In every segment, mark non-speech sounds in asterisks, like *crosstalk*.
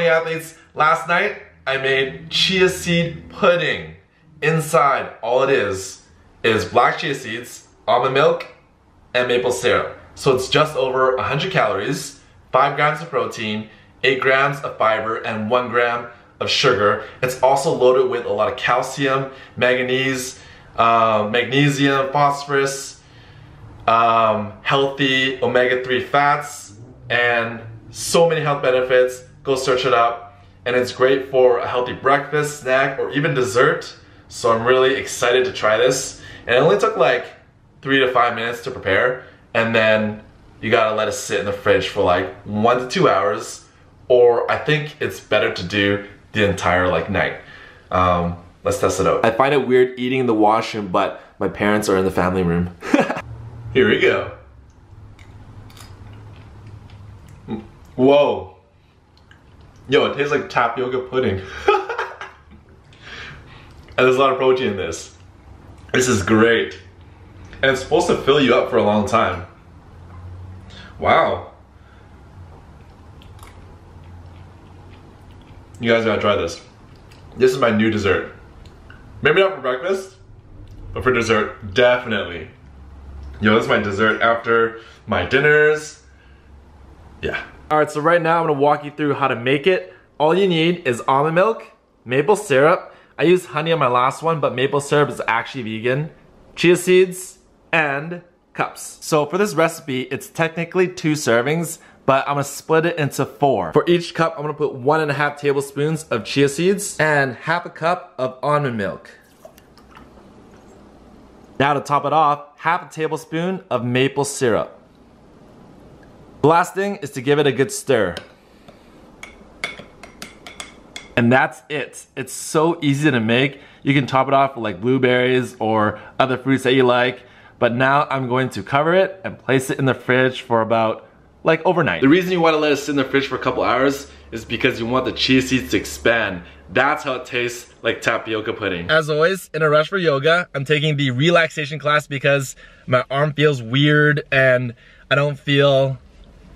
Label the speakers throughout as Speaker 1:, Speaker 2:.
Speaker 1: Morning athletes. Last night, I made chia seed pudding. Inside, all it is, is black chia seeds, almond milk, and maple syrup. So it's just over 100 calories, 5 grams of protein, 8 grams of fiber, and 1 gram of sugar. It's also loaded with a lot of calcium, manganese, uh, magnesium, phosphorus, um, healthy omega-3 fats, and so many health benefits. Go search it up. And it's great for a healthy breakfast, snack, or even dessert. So I'm really excited to try this. And it only took like three to five minutes to prepare. And then you gotta let it sit in the fridge for like one to two hours. Or I think it's better to do the entire like night. Um, let's test it out. I find it weird eating in the washroom, but my parents are in the family room. *laughs* Here we go. Whoa. Yo, it tastes like tapioca pudding. *laughs* and there's a lot of protein in this. This is great. And it's supposed to fill you up for a long time. Wow. You guys gotta try this. This is my new dessert. Maybe not for breakfast, but for dessert, definitely. Yo, this is my dessert after my dinners. Yeah. All right, so right now I'm gonna walk you through how to make it. All you need is almond milk, maple syrup. I used honey on my last one, but maple syrup is actually vegan. Chia seeds, and cups. So for this recipe, it's technically two servings, but I'm gonna split it into four. For each cup, I'm gonna put one and a half tablespoons of chia seeds and half a cup of almond milk. Now to top it off, half a tablespoon of maple syrup. The last thing is to give it a good stir. And that's it. It's so easy to make. You can top it off with like blueberries or other fruits that you like. But now I'm going to cover it and place it in the fridge for about like overnight. The reason you want to let it sit in the fridge for a couple hours is because you want the chia seeds to expand. That's how it tastes like tapioca pudding. As always, in a rush for yoga, I'm taking the relaxation class because my arm feels weird and I don't feel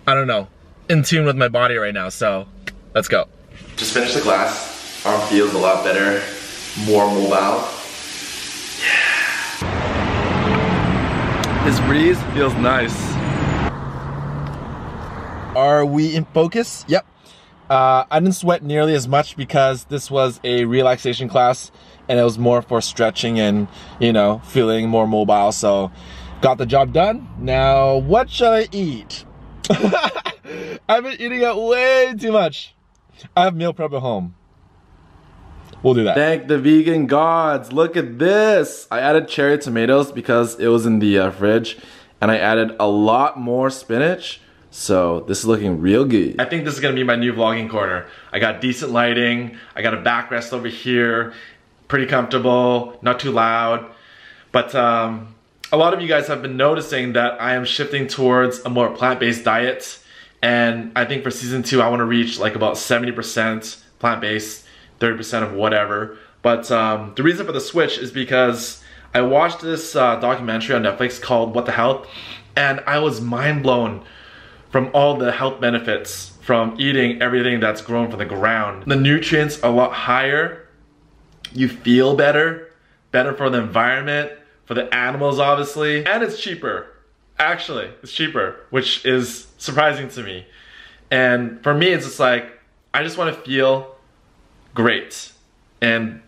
Speaker 1: I don't know, in tune with my body right now, so let's go. Just finished the class. Arm feels a lot better, more mobile. Yeah. This breeze feels nice. Are we in focus? Yep. Uh, I didn't sweat nearly as much because this was a relaxation class and it was more for stretching and, you know, feeling more mobile. So got the job done. Now, what should I eat? *laughs* I've been eating out way too much. I have meal prep at home. We'll do that. Thank the vegan gods. Look at this. I added cherry tomatoes because it was in the uh, fridge. And I added a lot more spinach. So this is looking real good. I think this is gonna be my new vlogging corner. I got decent lighting. I got a backrest over here. Pretty comfortable, not too loud. But um, a lot of you guys have been noticing that I am shifting towards a more plant-based diet. And I think for season two, I wanna reach like about 70% plant-based, 30% of whatever. But um, the reason for the switch is because I watched this uh, documentary on Netflix called What the Health, and I was mind blown from all the health benefits from eating everything that's grown from the ground. The nutrients are a lot higher, you feel better, better for the environment, for the animals obviously, and it's cheaper. Actually, it's cheaper, which is surprising to me. And for me, it's just like, I just wanna feel great. And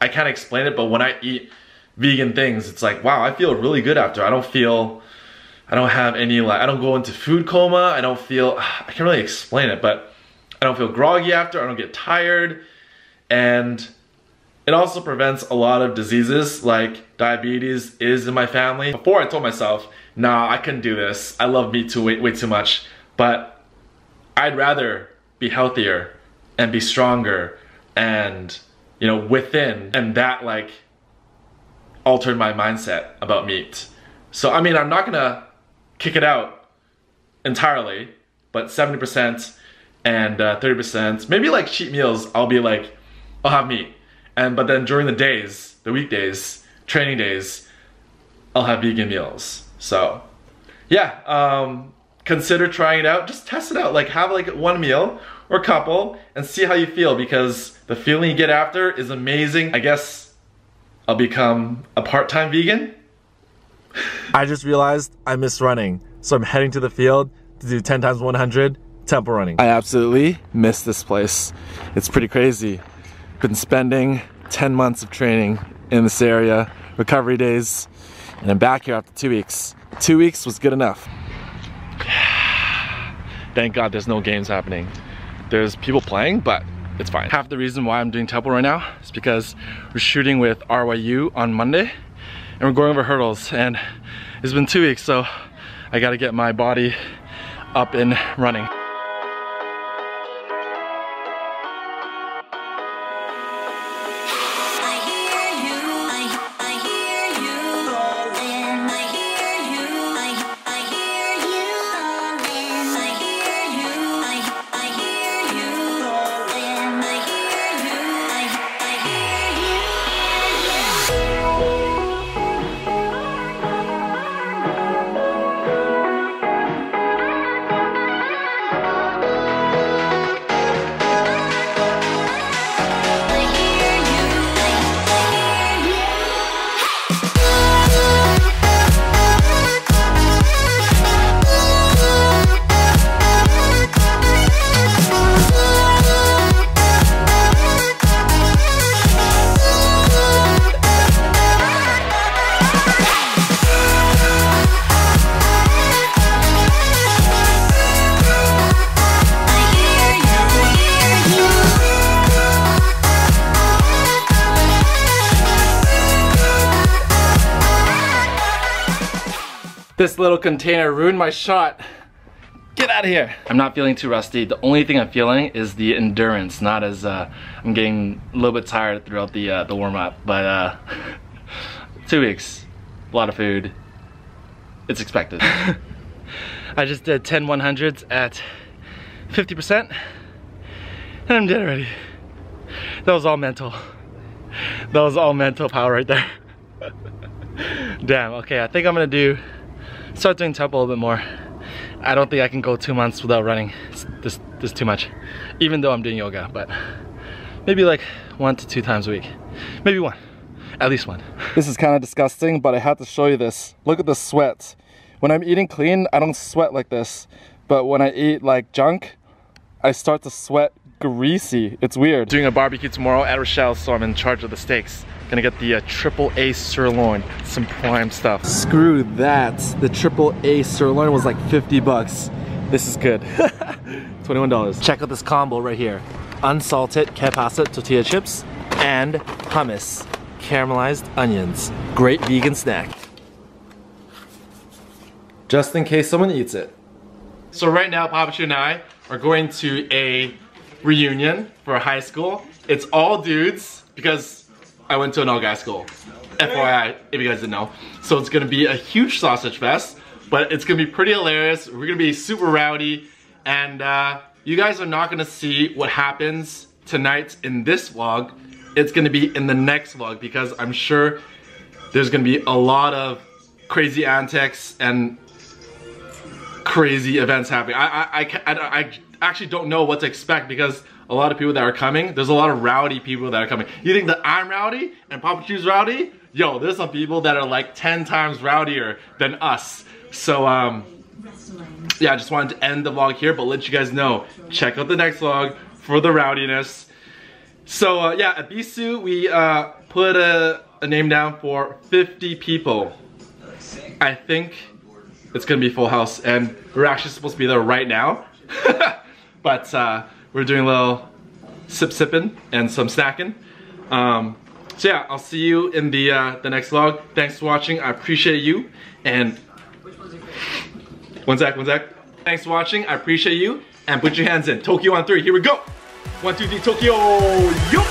Speaker 1: I can't explain it, but when I eat vegan things, it's like, wow, I feel really good after. I don't feel, I don't have any like, I don't go into food coma. I don't feel, *sighs* I can't really explain it, but I don't feel groggy after. I don't get tired. And it also prevents a lot of diseases like diabetes is in my family. Before I told myself, nah, I couldn't do this. I love meat too way, way too much. But I'd rather be healthier and be stronger and you know within and that like altered my mindset about meat. So I mean I'm not gonna kick it out entirely, but 70% and uh, 30%, maybe like cheat meals, I'll be like, I'll have meat and but then during the days, the weekdays, training days, I'll have vegan meals. So yeah, um, consider trying it out. Just test it out. Like have like one meal or couple and see how you feel because the feeling you get after is amazing. I guess I'll become a part-time vegan. I just realized I miss running. So I'm heading to the field to do 10 times 100 tempo running. I absolutely miss this place. It's pretty crazy. Been spending 10 months of training in this area, recovery days, and I'm back here after two weeks. Two weeks was good enough. *sighs* Thank God there's no games happening. There's people playing, but it's fine. Half the reason why I'm doing tempo right now is because we're shooting with RYU on Monday and we're going over hurdles and it's been two weeks so I gotta get my body up and running. This little container ruined my shot. Get out of here. I'm not feeling too rusty. The only thing I'm feeling is the endurance, not as uh, I'm getting a little bit tired throughout the uh, the warm up. But uh, *laughs* two weeks, a lot of food. It's expected. *laughs* I just did 10 100s at 50% and I'm dead already. That was all mental. That was all mental power right there. *laughs* Damn, okay, I think I'm gonna do start doing tempo a little bit more. I don't think I can go two months without running. It's this, this too much. Even though I'm doing yoga, but maybe like one to two times a week. Maybe one, at least one. This is kind of disgusting, but I had to show you this. Look at the sweat. When I'm eating clean, I don't sweat like this. But when I eat like junk, I start to sweat greasy. It's weird. Doing a barbecue tomorrow at Rochelle, so I'm in charge of the steaks. Gonna get the uh, triple A sirloin, some prime stuff. Screw that. The triple A sirloin was like 50 bucks. This is good. *laughs* $21. Check out this combo right here. Unsalted kielbasa tortilla chips and hummus, caramelized onions. Great vegan snack. Just in case someone eats it. So right now, Papa and I are going to a reunion for high school. It's all dudes because I went to an all guys school. FYI, if you guys didn't know. So it's gonna be a huge sausage fest, but it's gonna be pretty hilarious. We're gonna be super rowdy, and uh, you guys are not gonna see what happens tonight in this vlog. It's gonna be in the next vlog because I'm sure there's gonna be a lot of crazy antics and crazy events happening. I, I, I, I, I actually don't know what to expect because a lot of people that are coming. There's a lot of rowdy people that are coming. You think that I'm rowdy and Papa Chu's rowdy? Yo, there's some people that are like 10 times rowdier than us. So, um, yeah, I just wanted to end the vlog here, but let you guys know. Check out the next vlog for the rowdiness. So, uh, yeah, at Bisu, we uh, put a, a name down for 50 people. I think it's gonna be full house, and we're actually supposed to be there right now. *laughs* but uh, we're doing a little sip sipping and some snacking. Um, so yeah, I'll see you in the uh, the next vlog. Thanks for watching. I appreciate you. And one sec, one sec. Thanks for watching. I appreciate you. And put your hands in. Tokyo on three. Here we go. One, two, three. Tokyo. Yo.